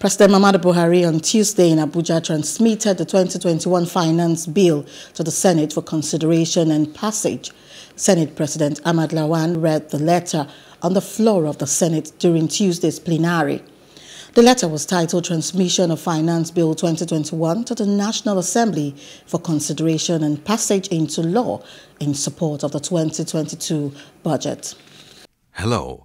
President Muhammadu Buhari on Tuesday in Abuja transmitted the 2021 Finance Bill to the Senate for consideration and passage. Senate President Ahmad Lawan read the letter on the floor of the Senate during Tuesday's plenary. The letter was titled Transmission of Finance Bill 2021 to the National Assembly for consideration and passage into law in support of the 2022 budget. Hello.